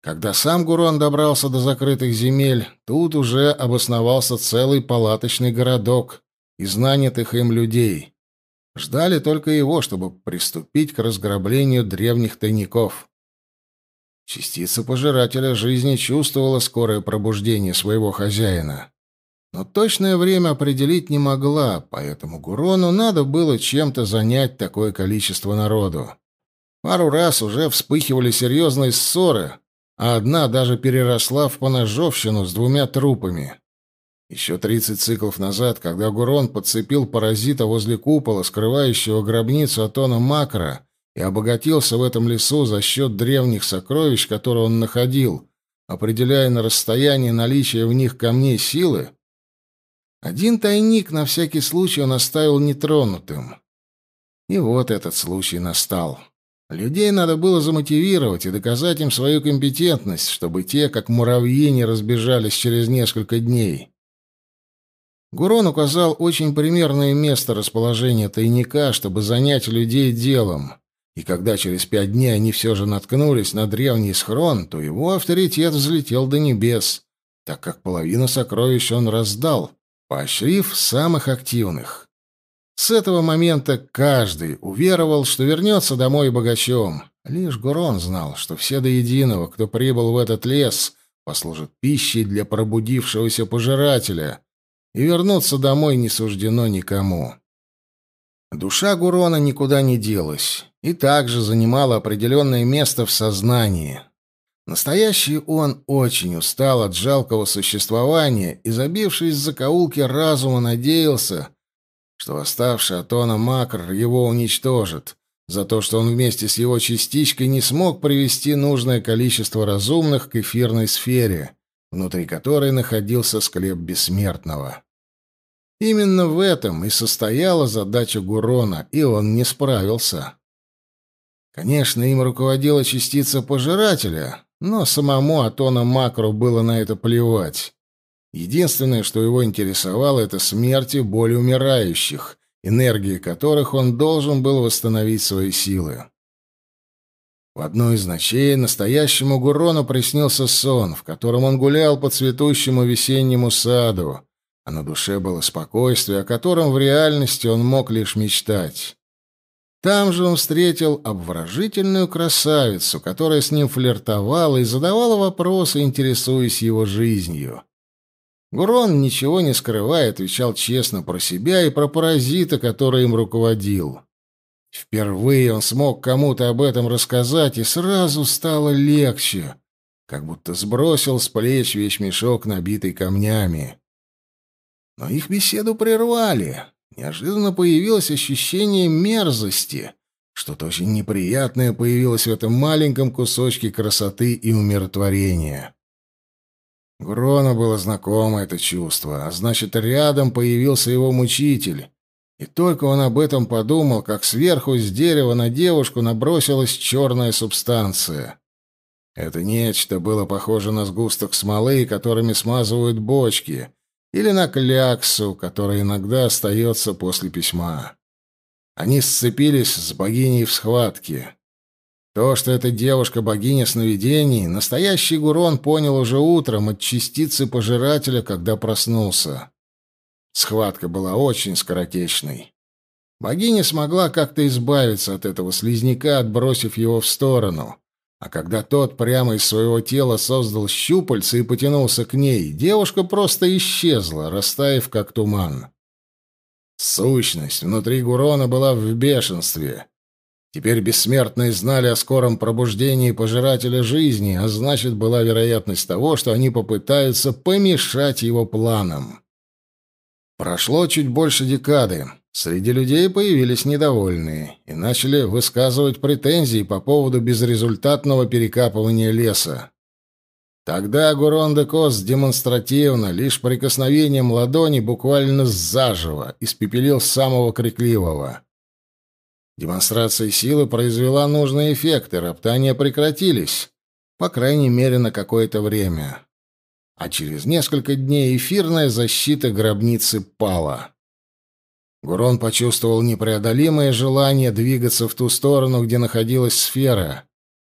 Когда сам Гурон добрался до закрытых земель, тут уже обосновался целый палаточный городок из нанятых им людей. Ждали только его, чтобы приступить к разграблению древних тайников. Частица пожирателя жизни чувствовала скорое пробуждение своего хозяина. Но точное время определить не могла, поэтому Гурону надо было чем-то занять такое количество народу. Пару раз уже вспыхивали серьезные ссоры, а одна даже переросла в поножовщину с двумя трупами. Еще тридцать циклов назад, когда Гурон подцепил паразита возле купола, скрывающего гробницу Атона Макро, и обогатился в этом лесу за счет древних сокровищ, которые он находил, определяя на расстоянии наличия в них камней силы, один тайник на всякий случай он оставил нетронутым. И вот этот случай настал. Людей надо было замотивировать и доказать им свою компетентность, чтобы те, как муравьи, не разбежались через несколько дней. Гурон указал очень примерное место расположения тайника, чтобы занять людей делом. И когда через пять дней они все же наткнулись на древний схрон, то его авторитет взлетел до небес, так как половину сокровищ он раздал, поощрив самых активных. С этого момента каждый уверовал, что вернется домой богачом. Лишь Гурон знал, что все до единого, кто прибыл в этот лес, послужат пищей для пробудившегося пожирателя, и вернуться домой не суждено никому. Душа Гурона никуда не делась и также занимала определенное место в сознании. Настоящий он очень устал от жалкого существования и, забившись в закоулки разума, надеялся, что оставший Атона Макр его уничтожит, за то, что он вместе с его частичкой не смог привести нужное количество разумных к эфирной сфере, внутри которой находился склеп бессмертного. Именно в этом и состояла задача Гурона, и он не справился. Конечно, им руководила частица пожирателя, но самому Атона Макру было на это плевать. Единственное, что его интересовало, это смерть и боль умирающих, энергией которых он должен был восстановить свои силы. В одну из ночей настоящему Гурону приснился сон, в котором он гулял по цветущему весеннему саду, а на душе было спокойствие, о котором в реальности он мог лишь мечтать. Там же он встретил обворожительную красавицу, которая с ним флиртовала и задавала вопросы, интересуясь его жизнью. Гурон, ничего не скрывая, отвечал честно про себя и про паразита, который им руководил. Впервые он смог кому-то об этом рассказать, и сразу стало легче, как будто сбросил с плеч вещмешок, набитый камнями. Но их беседу прервали. Неожиданно появилось ощущение мерзости. Что-то очень неприятное появилось в этом маленьком кусочке красоты и умиротворения. Грона было знакомо это чувство, а значит, рядом появился его мучитель. И только он об этом подумал, как сверху с дерева на девушку набросилась черная субстанция. Это нечто было похоже на сгусток смолы, которыми смазывают бочки, или на кляксу, которая иногда остается после письма. Они сцепились с богиней в схватке. То, что эта девушка богиня сновидений, настоящий Гурон понял уже утром от частицы пожирателя, когда проснулся. Схватка была очень скоротечной. Богиня смогла как-то избавиться от этого слизняка, отбросив его в сторону. А когда тот прямо из своего тела создал щупальца и потянулся к ней, девушка просто исчезла, растаяв как туман. Сущность внутри Гурона была в бешенстве. Теперь бессмертные знали о скором пробуждении пожирателя жизни, а значит, была вероятность того, что они попытаются помешать его планам. Прошло чуть больше декады. Среди людей появились недовольные и начали высказывать претензии по поводу безрезультатного перекапывания леса. Тогда Гурон де Кос демонстративно, лишь прикосновением ладони буквально заживо испепелил самого крикливого. Демонстрация силы произвела нужные эффекты, роптания прекратились, по крайней мере, на какое-то время. А через несколько дней эфирная защита гробницы пала. Гурон почувствовал непреодолимое желание двигаться в ту сторону, где находилась сфера,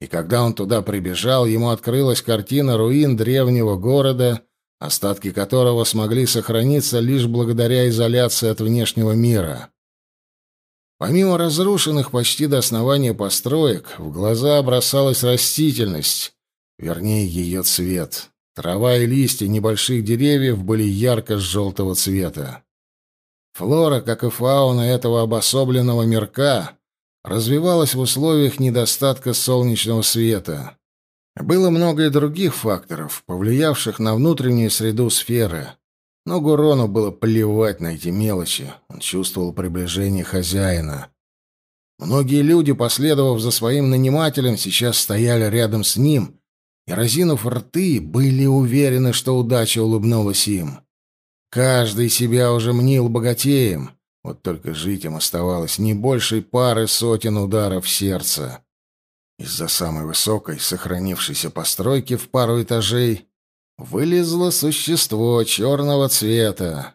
И когда он туда прибежал, ему открылась картина руин древнего города, остатки которого смогли сохраниться лишь благодаря изоляции от внешнего мира. Помимо разрушенных почти до основания построек, в глаза бросалась растительность, вернее, ее цвет. Трава и листья небольших деревьев были ярко-желтого цвета. Флора, как и фауна этого обособленного мирка, развивалась в условиях недостатка солнечного света. Было много и других факторов, повлиявших на внутреннюю среду сферы. Но Гурону было плевать на эти мелочи. Он чувствовал приближение хозяина. Многие люди, последовав за своим нанимателем, сейчас стояли рядом с ним и, разинув рты, были уверены, что удача улыбнулась им. Каждый себя уже мнил богатеем, вот только жить им оставалось не больше пары сотен ударов сердца. Из-за самой высокой, сохранившейся постройки в пару этажей, вылезло существо черного цвета.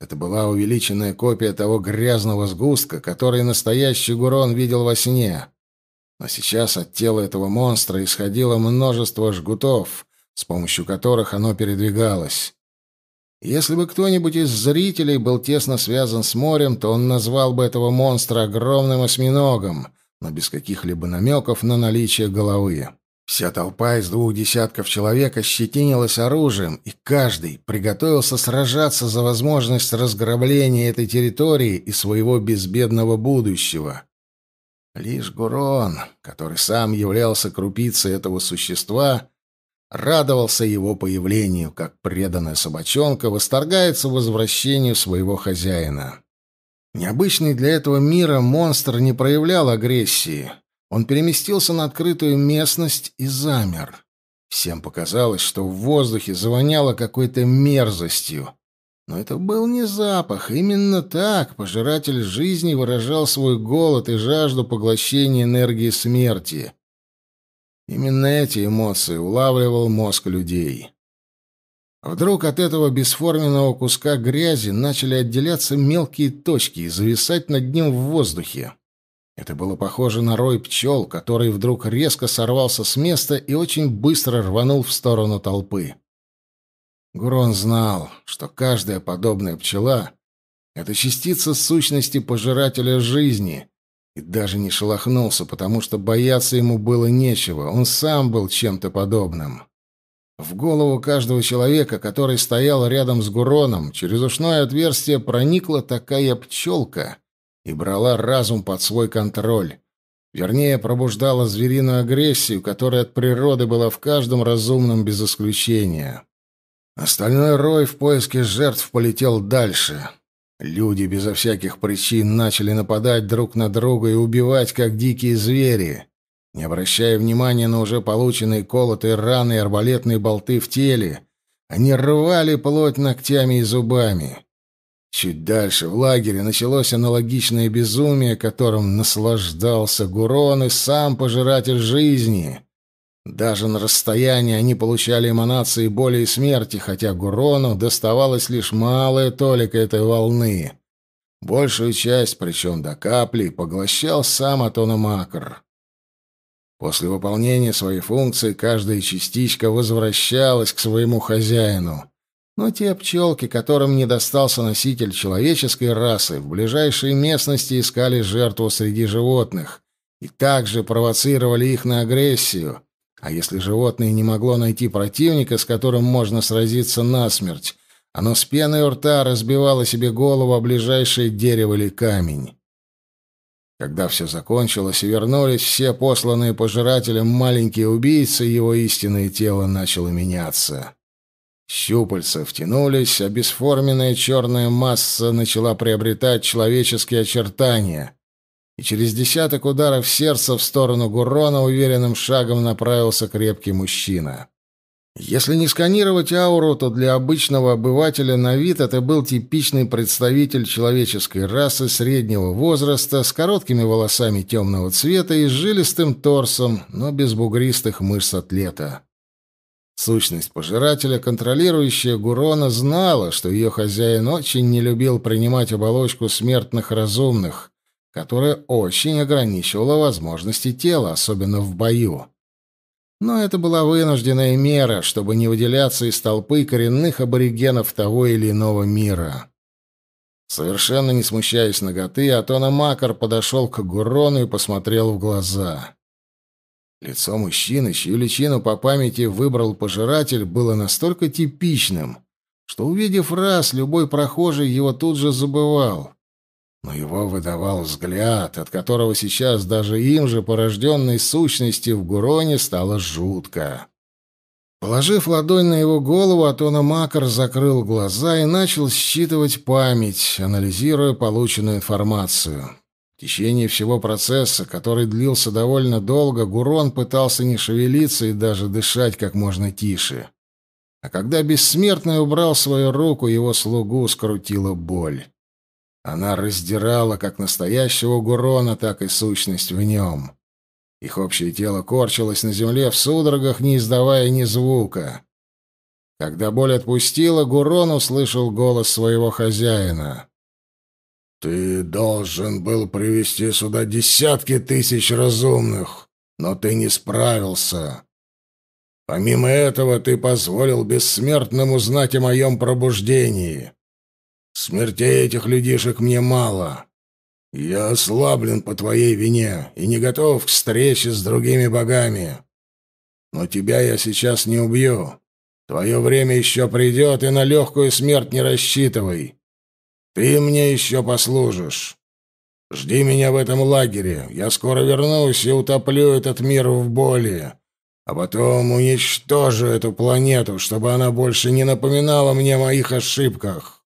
Это была увеличенная копия того грязного сгустка, который настоящий Гурон видел во сне. Но сейчас от тела этого монстра исходило множество жгутов, с помощью которых оно передвигалось. Если бы кто-нибудь из зрителей был тесно связан с морем, то он назвал бы этого монстра огромным осьминогом, но без каких-либо намеков на наличие головы. Вся толпа из двух десятков человек ощетинилась оружием, и каждый приготовился сражаться за возможность разграбления этой территории и своего безбедного будущего. Лишь Гурон, который сам являлся крупицей этого существа, радовался его появлению, как преданная собачонка восторгается возвращению своего хозяина. Необычный для этого мира монстр не проявлял агрессии. Он переместился на открытую местность и замер. Всем показалось, что в воздухе завоняло какой-то мерзостью. Но это был не запах. Именно так пожиратель жизни выражал свой голод и жажду поглощения энергии смерти. Именно эти эмоции улавливал мозг людей. Вдруг от этого бесформенного куска грязи начали отделяться мелкие точки и зависать над ним в воздухе. Это было похоже на рой пчел, который вдруг резко сорвался с места и очень быстро рванул в сторону толпы. Гурон знал, что каждая подобная пчела — это частица сущности пожирателя жизни, и даже не шелохнулся, потому что бояться ему было нечего, он сам был чем-то подобным. В голову каждого человека, который стоял рядом с Гуроном, через ушное отверстие проникла такая пчелка — и брала разум под свой контроль. Вернее, пробуждала звериную агрессию, которая от природы была в каждом разумном без исключения. Остальной рой в поиске жертв полетел дальше. Люди безо всяких причин начали нападать друг на друга и убивать, как дикие звери. Не обращая внимания на уже полученные колотые раны и арбалетные болты в теле, они рвали плоть ногтями и зубами. Чуть дальше, в лагере, началось аналогичное безумие, которым наслаждался Гурон и сам пожиратель жизни. Даже на расстоянии они получали эманации боли и смерти, хотя Гурону доставалось лишь малая толика этой волны. Большую часть, причем до капли, поглощал сам Атономакр. После выполнения своей функции каждая частичка возвращалась к своему хозяину — но те пчелки, которым не достался носитель человеческой расы, в ближайшей местности искали жертву среди животных и также провоцировали их на агрессию. А если животное не могло найти противника, с которым можно сразиться насмерть, оно с пеной у рта разбивало себе голову о ближайшее дерево или камень. Когда все закончилось и вернулись все посланные пожирателем маленькие убийцы, его истинное тело начало меняться. Щупальца втянулись, а бесформенная черная масса начала приобретать человеческие очертания. И через десяток ударов сердца в сторону Гурона уверенным шагом направился крепкий мужчина. Если не сканировать ауру, то для обычного обывателя на вид это был типичный представитель человеческой расы среднего возраста с короткими волосами темного цвета и жилистым торсом, но без бугристых мышц атлета. Сущность пожирателя, контролирующая Гурона, знала, что ее хозяин очень не любил принимать оболочку смертных разумных, которая очень ограничивала возможности тела, особенно в бою. Но это была вынужденная мера, чтобы не выделяться из толпы коренных аборигенов того или иного мира. Совершенно не смущаясь ноготы, Атона Макар подошел к Гурону и посмотрел в глаза. Лицо мужчины, чью личину по памяти выбрал пожиратель, было настолько типичным, что, увидев раз, любой прохожий его тут же забывал. Но его выдавал взгляд, от которого сейчас даже им же порожденной сущности в Гуроне стало жутко. Положив ладонь на его голову, Атона Макар закрыл глаза и начал считывать память, анализируя полученную информацию. В течение всего процесса, который длился довольно долго, Гурон пытался не шевелиться и даже дышать как можно тише. А когда Бессмертный убрал свою руку, его слугу скрутила боль. Она раздирала как настоящего Гурона, так и сущность в нем. Их общее тело корчилось на земле в судорогах, не издавая ни звука. Когда боль отпустила, Гурон услышал голос своего хозяина. «Ты должен был привести сюда десятки тысяч разумных, но ты не справился. Помимо этого, ты позволил бессмертным узнать о моем пробуждении. Смертей этих людишек мне мало. Я ослаблен по твоей вине и не готов к встрече с другими богами. Но тебя я сейчас не убью. Твое время еще придет, и на легкую смерть не рассчитывай. Ты мне еще послужишь. Жди меня в этом лагере. Я скоро вернусь и утоплю этот мир в боли. А потом уничтожу эту планету, чтобы она больше не напоминала мне о моих ошибках.